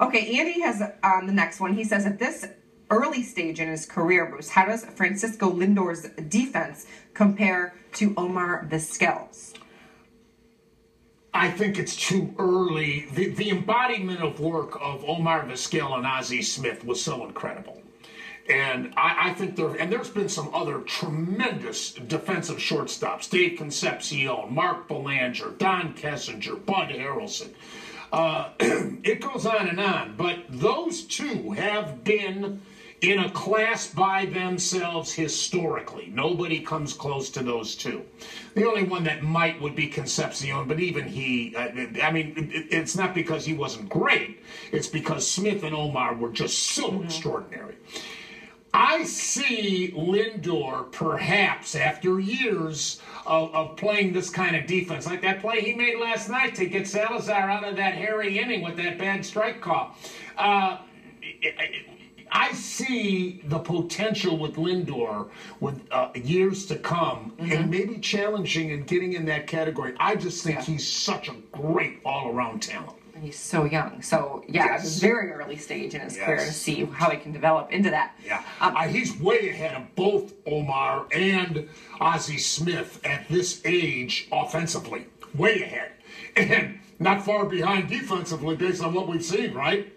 Okay, Andy has on the next one. He says at this early stage in his career, Bruce, how does Francisco Lindor's defense compare to Omar Vizquel's? I think it's too early. The, the embodiment of work of Omar Vizquel and Ozzie Smith was so incredible. And I, I, think there, and there's been some other tremendous defensive shortstops: Dave Concepcion, Mark Belanger, Don Kessinger, Bud Harrelson. Uh, it goes on and on. But those two have been in a class by themselves historically. Nobody comes close to those two. The only one that might would be Concepcion, but even he, uh, I mean, it's not because he wasn't great, it's because Smith and Omar were just so mm-hmm. extraordinary. I see Lindor perhaps after years of, of, playing this kind of defense, like that play he made last night to get Salazar out of that hairy inning with that bad strike call. Uh, it, it, I see the potential with Lindor with uh, years to come mm-hmm. and maybe challenging and getting in that category. I just think yeah. he's such a great all around talent. He's so young. So, yeah, yes. very early stage in his yes. career to see how he can develop into that. Yeah. Um, uh, he's way ahead of both Omar and Ozzie Smith at this age offensively. Way ahead. And not far behind defensively based on what we've seen, right?